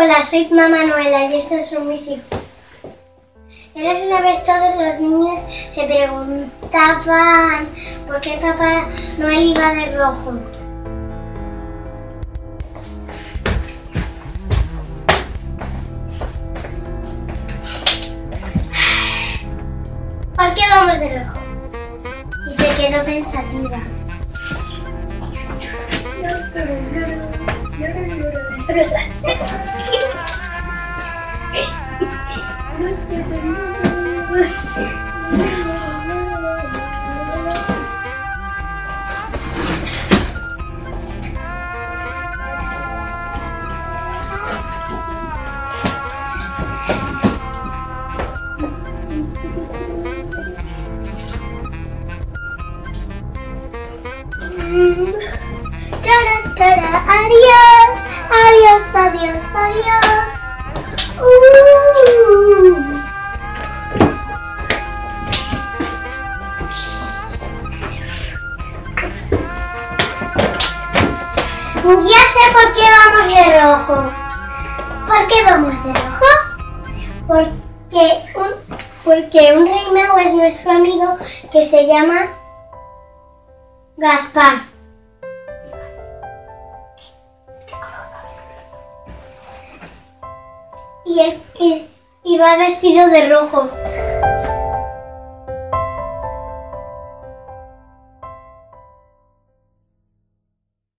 Hola, soy mamá Manuela y estos son mis hijos. Eras una vez todos los niños se preguntaban por qué Papá Noel iba de rojo. ¿Por qué vamos de rojo? Y se quedó pensativa. Ta-da, ta-da, adios! Adiós, adiós, adiós. Uh. Ya sé por qué vamos de rojo. ¿Por qué vamos de rojo? Porque un, porque un rey mago es nuestro amigo que se llama Gaspar. Y, él, y, y va vestido de rojo.